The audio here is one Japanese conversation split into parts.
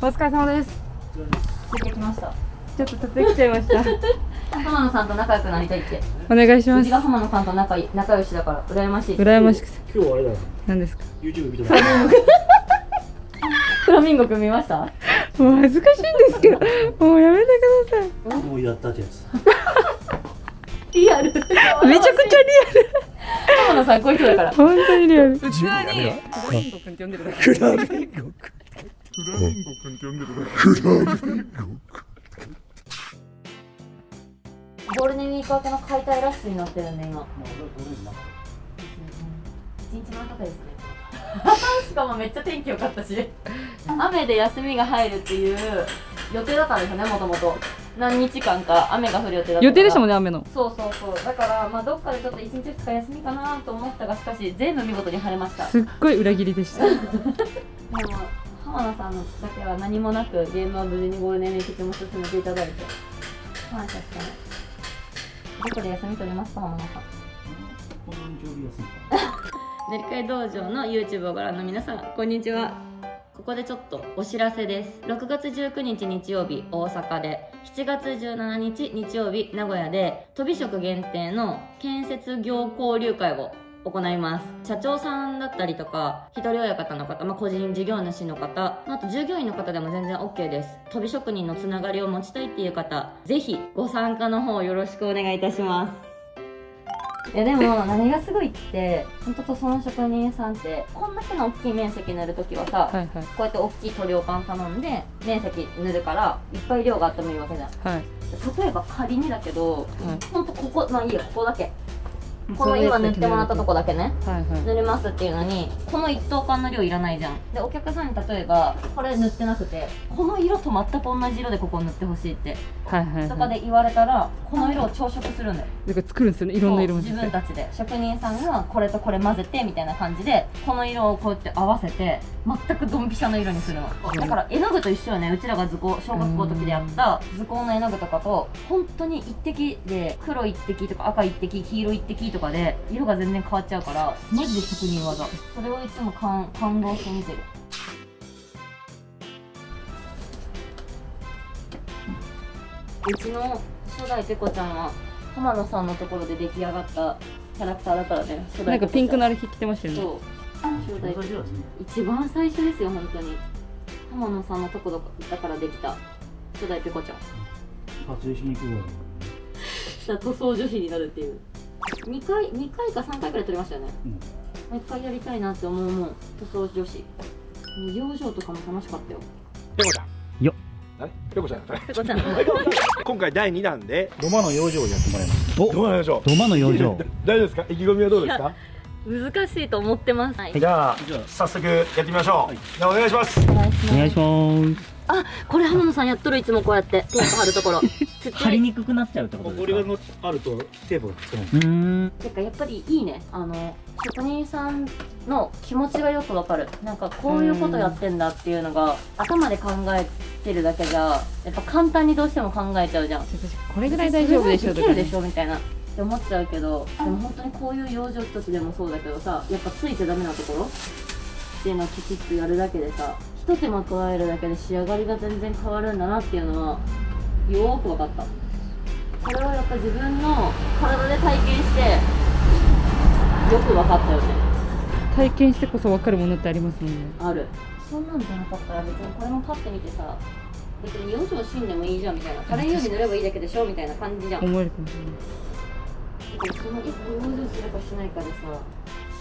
お疲れ様です。出てきました。ちょっと撮影来ちゃいました。浜野さんと仲良くなりたいって。お願いしうます。浜野さんと仲い仲良しだから羨ましい。羨ましくて。今日はあれだな何ですか？YouTube 見てない フラミンゴくん見ました？もう恥ずかしいんですけど もうやめてくださもうやったってやつ。リアル。いめちゃくちゃリ浜野さんこういう人だから。アル本当にリアル。普通にやめろフラミンゴ君って呼んでるフラミンゴ君ゴールデンウィーク明けの解体ラッシュになってるんで今。一日前方ですね。しかもめっちゃ天気良かったし雨で休みが入るっていう予定だったんですよねもともと。何日間か雨が降る予定だったから。予定でしたもんね雨の。そうそうそう。だからまあどっかでちょっと1日2日休みかなと思ったがしかし全部見事に晴れました。すっごい裏切りでした。でも浜田さんのだけは何もなくゲームは無事にゴールデンウィーク中も進めていただいて感謝したねどこで休み取りますか浜田さん？この日曜日休みかデリカイ道場の YouTube をご覧の皆さんこんにちは。ここでちょっとお知らせです。6月19日日曜日大阪で。7月17日日曜日名古屋で。飛び職限定の建設業交流会を行います。社長さんだったりとか一人親方の方、まあ、個人事業主の方あと従業員の方でも全然 OK です。飛び職人のつながりを持ちたいっていう方ぜひご参加の方よろしくお願いいたします。いやでも何がすごいって本当塗装の職人さんってこんだけの大きい面積塗るときはさ、はいはい。こうやって大きい塗料パン頼んで面積塗るからいっぱい量があってもいいわけじゃん。はい。例えば仮にだけど、はい。ほんとここまあいいやここだけこの今塗ってもらったとこだけね。はいはい塗りますっていうのにこの一等間の量いらないじゃん。でお客さんに例えばこれ塗ってなくてこの色と全く同じ色でここ塗ってほしいって。はいはいとかはいで言われたらこの色を朝食するんだよだから作るんですよねいろんな色も自分たちで。職人さんがこれとこれ混ぜてみたいな感じでこの色をこうやって合わせて全くドンピシャの色にするの。だから絵の具と一緒よね。うちらが図工小学校の時でやった図工の絵の具とかと本当に一滴で黒一滴とか赤一滴黄色一滴とかで色が全然変わっちゃうからマジで職人技。それをいつも感感動して見てる。うちの初代ペコちゃんは浜野さんのところで出来上がったキャラクターだからね。なんかピンクののあれ着てましたよね初代最初はですね。一番最初ですよ本当に。浜野さんのところだからできた。初代ペコちゃん。撮影しに行くわし塗装女子になるっていう。2回2回か3回くらい撮りましたよね。うん。もう一回やりたいなって思うもん塗装女子。養生とかも楽しかったよ。ペコちゃん。よ。あれ？ペコちゃん。ペコちゃん。今回第2弾で。ロマの養生をやってもらいます。どうなりましょう土間の養生。大丈夫ですか？意気込みはどうですか？難しいと思ってます、はい、じゃあ早速やってみましょう、じゃあお願いします。お願いします。お願いしますあこれ浜野さんやっとるいつもこうやってテープ貼るところ。土 貼りにくくなっちゃうってことですか？これがのあるとテープがつかないうーん。てかやっぱりいいね。あの職人さんの気持ちがよくわかる。なんかこういうことやってんだっていうのが頭で考えてるだけじゃやっぱ簡単にどうしても考えちゃうじゃん。これぐらい大丈夫でしょできるでしょみたいなって思っちゃうけどでも本当にこういう養生一つでもそうだけどさやっぱついてダメなところ？っていうのをきちっとやるだけでさ一手間加えるだけで仕上がりが全然変わるんだなっていうのはよーく分かった。これはやっぱ自分の体で体験してよく分かったよね。体験してこそ分かるものってありますもんね。ある。そんなんじゃなかったら別にこれもパッて見てさ別に養生しんでもいいじゃんみたいな。足りんように。塗ればいいだけでしょみたいな感じじゃん。思えるかもしれないでもその一歩養生するかしないかでさ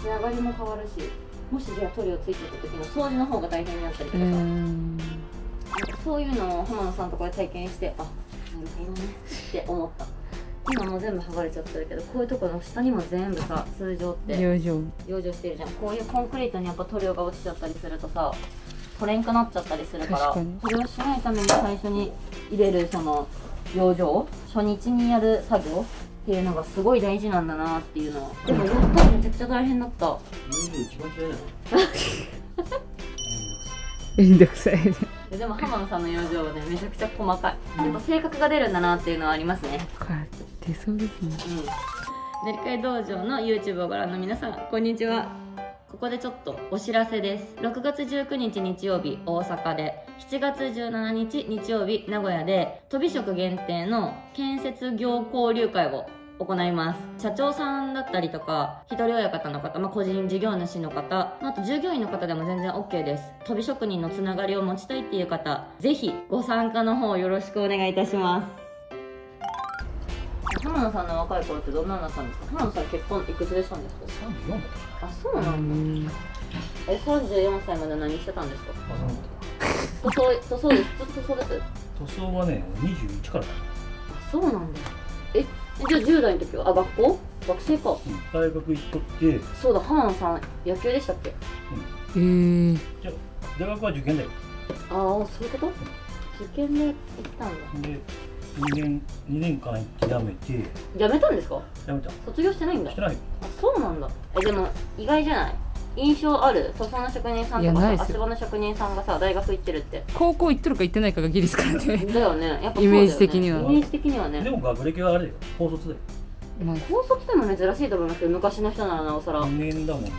仕上がりも変わるしもしじゃあ塗料ついてた時の掃除の方が大変になったりとかさ、ん。なんかそういうのを浜野さんとこで体験してあなるほどねって思った。今もう全部剥がれちゃってるけどこういうところの下にも全部さ通常って養生。養生してるじゃん。こういうコンクリートにやっぱ塗料が落ちちゃったりするとさ取れんくなっちゃったりするからそれをしないために最初に入れるその養生？初日にやる作業？っていうのがすごい大事なんだなっていうのは。でもやったらめちゃくちゃ大変だった。めんどくさいででも浜野さんの養生はねめちゃくちゃ細かい。やっぱ性格が出るんだなっていうのはありますね。出そうですね。うん。デリカイ道場の YouTube をご覧の皆さんこんにちは。こここでちょっとお知らせです。6月19日日曜日大阪で7月17日日曜日名古屋で飛び職限定の建設業交流会を行います。社長さんだったりとか一人親方の方、まあ、個人事業主の方あと従業員の方でも全然 OK です。飛び職人のつながりを持ちたいっていう方ぜひご参加の方よろしくお願いいたします。浜野さんの若い頃ってどんなのだったんですか？浜野さん結婚いくつでしたんですか？34だったかあそうなんだ。え34歳まで何してたんですか？塗装塗装です。ずっと塗装です。塗装はね21からだ。あそうなんだ。えじゃあ10代の時は？あ学校？学生か。大学行っとって。そうだ浜野さん野球でしたっけ？え。ー、じゃあ大学は受験だよ。ああそういうこと？受験で行ったんだ。で2年2年間やめて。やめたんですか？やめた。卒業してないんだ。してない。あそうなんだ。えでも意外じゃない？印象ある？塗装の職人さんとかさ足場の職人さんがさ大学行ってるって。高校行ってるか行ってないかがギリですからねだよね。やっぱね。イメージ的には。イメージ的にはね。でも学歴はあれだよ。高卒だよ。まあ。高卒でも珍しいと思いますけど昔の人ならなおさら2年だもんね。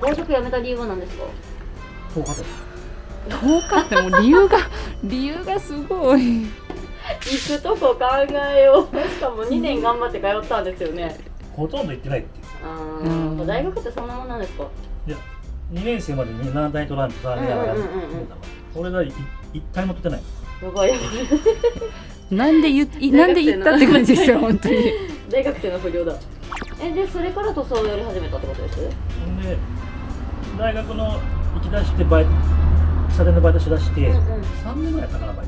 大学辞めた理由は何ですか？10日だよ。遠かってもう理由が 理由がすごい。行くとこ考えよう。しかも2年頑張って通ったんですよね。ほとんど行ってないってあうん。ー大学ってそんなもんなんですか？いや2年生までに何台取らんとさうんうんうんうん。やらん俺がい一体も取ってない。やばいやばい。なんで言いなんで言ったって感じですよ 本当に。大学生の不良だ。えでそれから塗装をやり始めたってことです？ほんで大学の行き出してバイト社電のバイトしだして、うん3年ぐらいやったかなバイ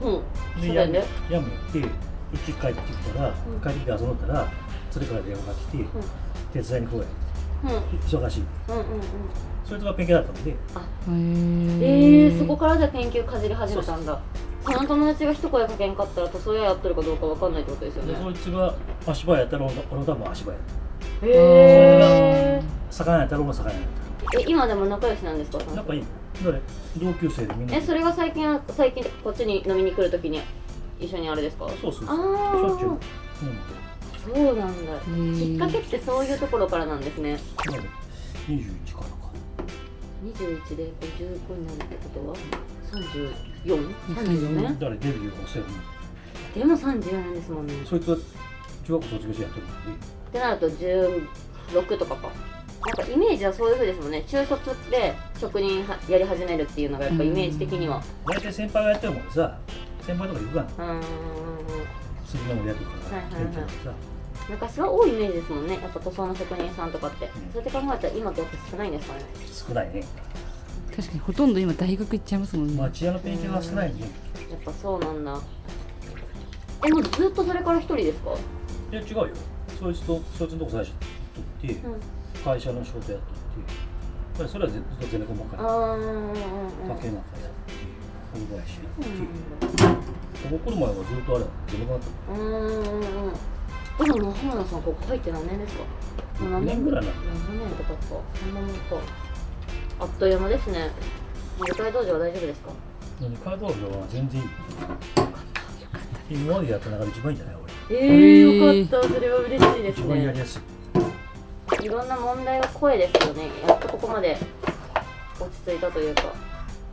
ト。うん。うんで？やめやめてうち帰ってきたら、ん。帰ってきて遊んだらそれから電話が来て、手伝いに来いうんうん忙しいうんうん。そい。つがペンキだったので。へえー、そこからじゃあ研究かじり始めたんだ。その友達が一声かけんかったら塗装屋やってるかどうかわかんないってことですよでね。そいつが足場やったら俺多分足場やへえ魚やったら俺も魚やっえ今でも仲良しなんですか？そのたやっぱいい。どれ？同級生でみんなえそれが最近は最近こっちに飲みに来るときに一緒にあれですか？そうそうそう。ああしょっちゅう、うん、そうなんだ。ーきっかけってそういうところからなんですね。なので21からか21で55になるってことは？34?34 年誰デビューをしてるのでも34年ですもんね。そいつは中学校卒業してやってるのでってなると16とかか。なんかイメージはそういうふうですもんね。中卒で職人はやり始めるっていうのがやっぱイメージ的には。大体先輩がやってるもんでさ。先輩とか行くかなうーん杉山でやってるからはいはいはい。昔は多いイメージですもんね。やっぱ塗装の職人さんとかって、ん。そうやって考えたら今って少ないんですかね。少ないね。確かにほとんど今大学行っちゃいますもんね。町屋のペンキが少ないね。やっぱそうなんだ。えもうずっとそれから一人ですか？いや違うよ。そいつとそいつのとこ最初取って、うん。会社の仕事やっとってまあそれはずっとゼネコンばっかり。あーうんうんうんうん。家計なんかやって大林やって、うん。ここ来る前はずっとあれだゼネコンだっうん。うん。うん。でももう浜田さん。ここ入って何年ですかたもう2年ぐらいなの何年とかかそん。なもん。かあっという間ですね理解道場は大丈夫ですか何カードは全然いい今までやった中で一番いいん。じゃない俺えーー、よかったそれは嬉しいです一番やりやすいいろん。な問題は声ですよねやっとここまで落ち着いたというか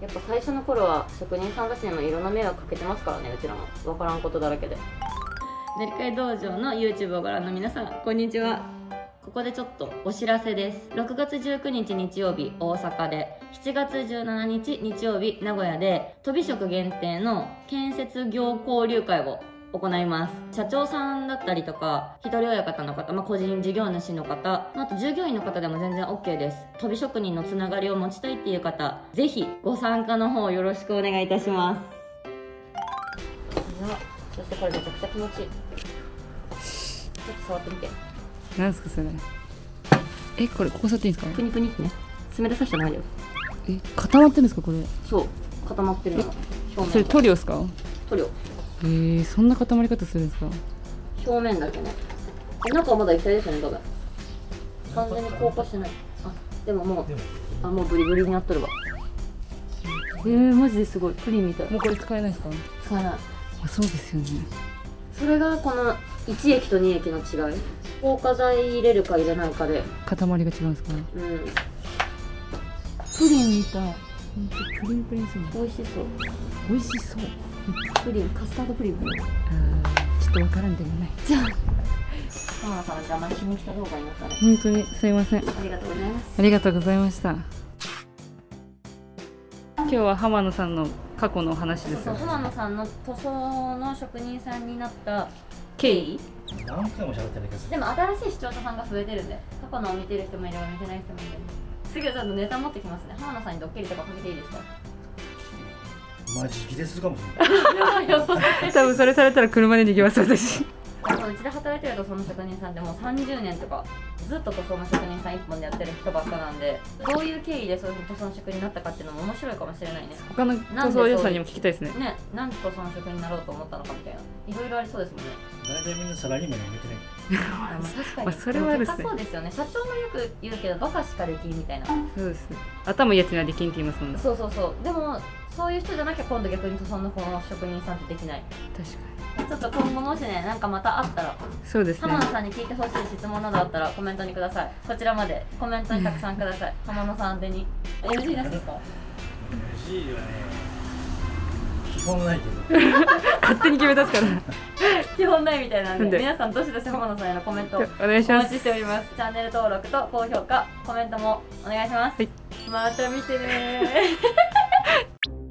やっぱ最初の頃は職人さんたちにもいろんな迷惑かけてますからねうちらも。分からんことだらけで。デリカイ道場の YouTube をご覧の皆さんこんにちは。ここでちょっとお知らせです。6月19日日曜日大阪で。7月17日日曜日名古屋で。とび職限定の建設業交流会を行います。社長さんだったりとか一人親方の方、まあ、個人事業主の方あと従業員の方でも全然 OK です。飛び職人のつながりを持ちたいっていう方ぜひご参加の方よろしくお願いいたします。そしてこれめちゃくちゃ気持ちいい。ちょっと触ってみて。なんですかそれ？えこれここ触っていいんですか？プニプニってね。冷たさしてないよ。え固まってるんですかこれ？そう固まってるの。表それ面塗料ですか？塗料えー、そんな固まり方するんですか？表面だけね。え中はまだ液体ですよね多分完全に硬化してない。あでももうあもうブリブリになっとるわ。えー、マジですごい。プリンみたい。もうこれ使えないですか？使えない。あそうですよね。それがこの1液と2液の違い。硬化剤入れるか入れないかで。塊が違うんですか？うん。プリンみたい。プリンプリンする美味しそう。美味しそうプリンカスタードプリン。ちょっとわからんでもない。じゃあ浜野さんの邪魔しに来た動画になったね本当にすいません。ありがとうございます。ありがとうございました。今日は浜野さんの過去のお話です。そう浜野さんの塗装の職人さんになった。経緯？何回も喋ってるけど。でも新しい視聴者さんが増えてるんで過去のを見てる人もいれば見てない人もいるんで次はちょっとネタ持ってきますね。浜野さんにドッキリとかかけていいですか？まあ自力でするかもしれない。多分それされたら車で逃げます私。うちで働いてる塗装の職人さんってもう30年とかずっと塗装の職人さん一本でやってる人ばっかなんでどういう経緯でそういう塗装の職人になったかっていうのも面白いかもしれないね。他の塗装屋さんにも聞きたいですね。ねなんで塗装の職人になろうと思ったのかみたいな。いろいろありそうですもんね。大体みんなサラリーマン辞めてねあまあ確かに、まあそれはあるっすね。そうですよね。社長もよく言うけどバカしかできんみたいな。そうですね。頭いいやつにはできんって言いますもんね。そうそうそう。でもそういう人じゃなきゃ今度逆に塗装の方の職人さんってできない。確かちょっと今後もしねなんかまたあったらにそうですね。浜野さんに聞いてほしい質問などあったらコメントにくださいこちらまで。コメントにたくさんください。浜野さん宛てに。NG なしですか？NG はね基本ないけど。勝手に決めたっすから。基本ないみたいなんでで？皆さんどしどし浜野さんへのコメントお願いします。お待ちしております。チャンネル登録と高評価コメントもお願いします、はい。また見てねー